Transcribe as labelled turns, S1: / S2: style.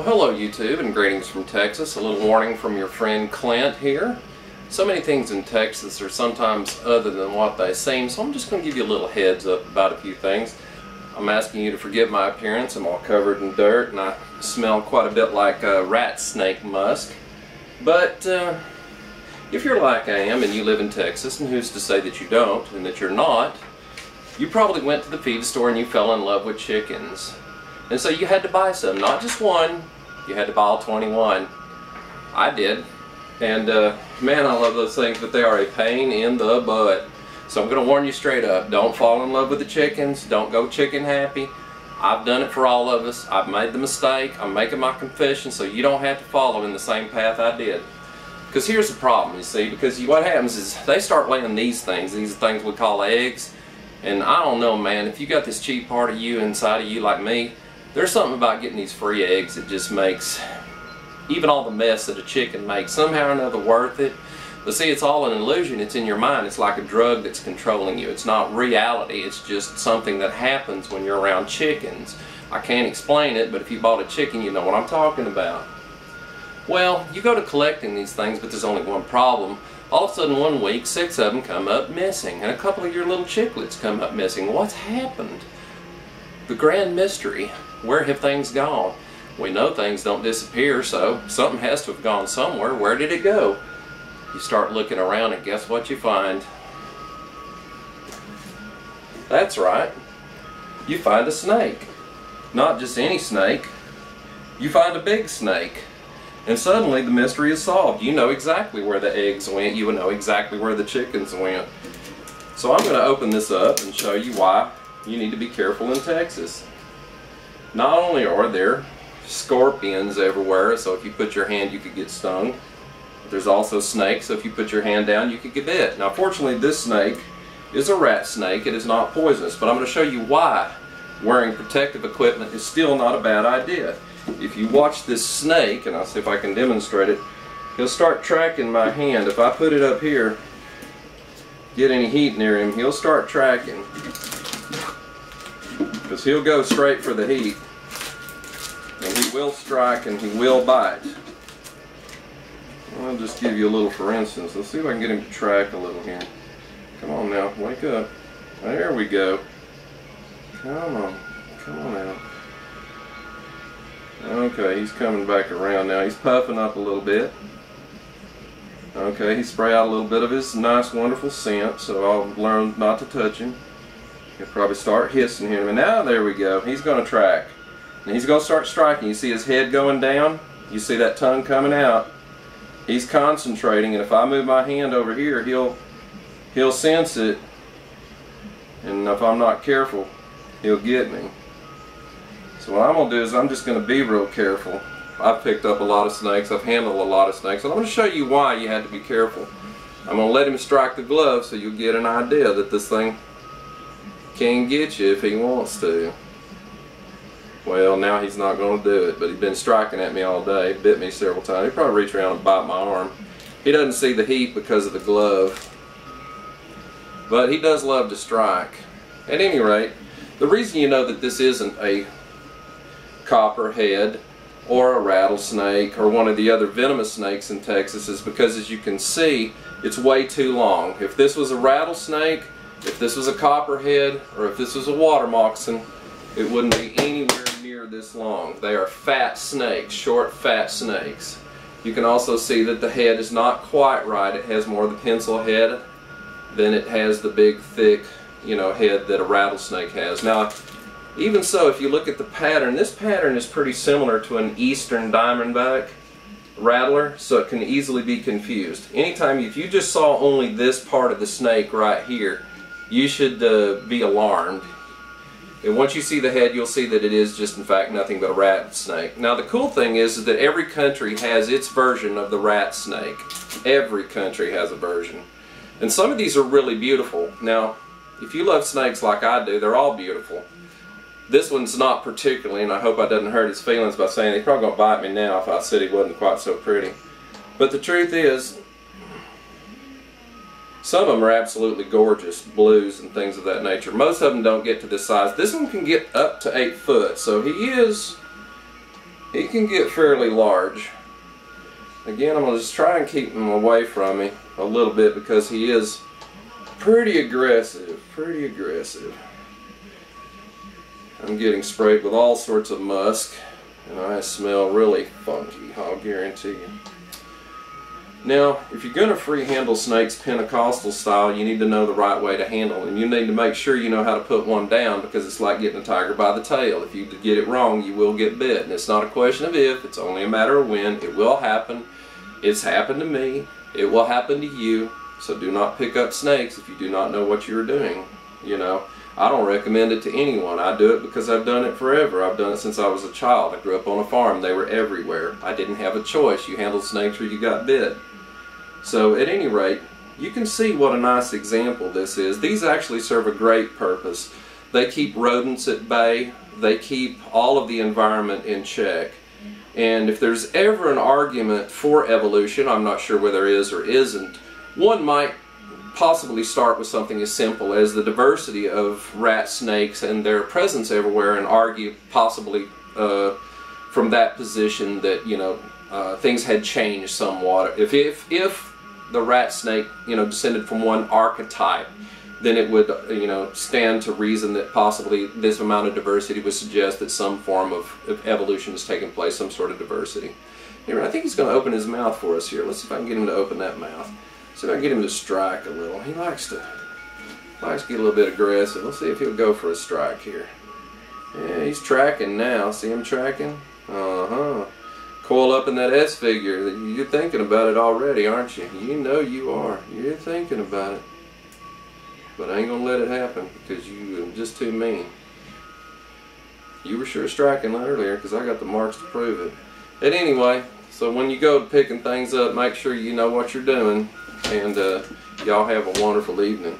S1: Well, hello YouTube and greetings from Texas. A little warning from your friend Clint here. So many things in Texas are sometimes other than what they seem, so I'm just going to give you a little heads up about a few things. I'm asking you to forgive my appearance. I'm all covered in dirt and I smell quite a bit like uh, rat snake musk. But uh, if you're like I am and you live in Texas, and who's to say that you don't and that you're not, you probably went to the feed store and you fell in love with chickens. And so you had to buy some, not just one, you had to all 21. I did. And uh, man, I love those things, but they are a pain in the butt. So I'm going to warn you straight up, don't fall in love with the chickens, don't go chicken happy. I've done it for all of us. I've made the mistake. I'm making my confession so you don't have to follow in the same path I did. Because here's the problem, you see, because what happens is they start laying these things, these things we call eggs, and I don't know, man, if you got this cheap part of you inside of you like me, there's something about getting these free eggs that just makes even all the mess that a chicken makes somehow or another worth it. But see, it's all an illusion. It's in your mind. It's like a drug that's controlling you. It's not reality. It's just something that happens when you're around chickens. I can't explain it, but if you bought a chicken, you know what I'm talking about. Well, you go to collecting these things, but there's only one problem. All of a sudden, one week, six of them come up missing, and a couple of your little chicklets come up missing. What's happened? The grand mystery where have things gone? We know things don't disappear, so something has to have gone somewhere. Where did it go? You start looking around and guess what you find? That's right. You find a snake. Not just any snake. You find a big snake. And suddenly the mystery is solved. You know exactly where the eggs went. You would know exactly where the chickens went. So I'm going to open this up and show you why you need to be careful in Texas. Not only are there scorpions everywhere, so if you put your hand you could get stung. There's also snakes, so if you put your hand down you could get bit. Now fortunately this snake is a rat snake. It is not poisonous, but I'm going to show you why wearing protective equipment is still not a bad idea. If you watch this snake, and I'll see if I can demonstrate it, he'll start tracking my hand. If I put it up here, get any heat near him, he'll start tracking because he'll go straight for the heat and he will strike and he will bite. I'll just give you a little for instance. Let's see if I can get him to track a little here. Come on now, wake up. There we go. Come on, come on now. Okay, he's coming back around now. He's puffing up a little bit. Okay, he spray out a little bit of his nice, wonderful scent, so I'll learn not to touch him. He'll probably start hissing here. And now there we go. He's going to track. And he's going to start striking. You see his head going down? You see that tongue coming out? He's concentrating, and if I move my hand over here, he'll he'll sense it. And if I'm not careful, he'll get me. So what I'm going to do is I'm just going to be real careful. I've picked up a lot of snakes. I've handled a lot of snakes. And I'm going to show you why you had to be careful. I'm going to let him strike the glove so you'll get an idea that this thing can get you if he wants to. Well, now he's not going to do it, but he's been striking at me all day, bit me several times. He probably reach around and bite my arm. He doesn't see the heat because of the glove, but he does love to strike. At any rate, the reason you know that this isn't a copperhead or a rattlesnake or one of the other venomous snakes in Texas is because as you can see, it's way too long. If this was a rattlesnake, if this was a copperhead or if this was a water moccasin, it wouldn't be anywhere near this long. They are fat snakes, short fat snakes. You can also see that the head is not quite right. It has more of the pencil head than it has the big thick you know head that a rattlesnake has. Now even so if you look at the pattern, this pattern is pretty similar to an eastern diamondback rattler so it can easily be confused. Anytime if you just saw only this part of the snake right here you should uh, be alarmed. And once you see the head, you'll see that it is just in fact nothing but a rat snake. Now the cool thing is, is that every country has its version of the rat snake. Every country has a version. And some of these are really beautiful. Now, if you love snakes like I do, they're all beautiful. This one's not particularly, and I hope I didn't hurt his feelings by saying he's probably going to bite me now if I said he wasn't quite so pretty. But the truth is, some of them are absolutely gorgeous, blues and things of that nature. Most of them don't get to this size. This one can get up to 8 foot, so he is he can get fairly large. Again, I'm going to just try and keep him away from me a little bit because he is pretty aggressive, pretty aggressive. I'm getting sprayed with all sorts of musk and I smell really funky, I'll guarantee you. Now, if you're going to free handle snakes Pentecostal style, you need to know the right way to handle them. You need to make sure you know how to put one down because it's like getting a tiger by the tail. If you get it wrong, you will get bit. And it's not a question of if, it's only a matter of when. It will happen. It's happened to me. It will happen to you. So do not pick up snakes if you do not know what you're doing. You know, I don't recommend it to anyone. I do it because I've done it forever. I've done it since I was a child. I grew up on a farm. They were everywhere. I didn't have a choice. You handled snakes or you got bit. So at any rate, you can see what a nice example this is. These actually serve a great purpose. They keep rodents at bay. They keep all of the environment in check. And if there's ever an argument for evolution, I'm not sure whether there is or isn't, one might possibly start with something as simple as the diversity of rat snakes and their presence everywhere and argue possibly uh, from that position that, you know, uh, things had changed somewhat. If, if, if the rat snake, you know, descended from one archetype, then it would, you know, stand to reason that possibly this amount of diversity would suggest that some form of, of evolution has taken place, some sort of diversity. I think he's going to open his mouth for us here. Let's see if I can get him to open that mouth. See if I can get him to strike a little. He likes to likes to get a little bit aggressive. Let's see if he'll go for a strike here. Yeah, he's tracking now. See him tracking? Uh-huh coil up in that S figure. You're thinking about it already, aren't you? You know you are. You're thinking about it. But I ain't gonna let it happen because you are just too mean. You were sure striking earlier because I got the marks to prove it. But anyway, so when you go picking things up, make sure you know what you're doing. And uh, y'all have a wonderful evening.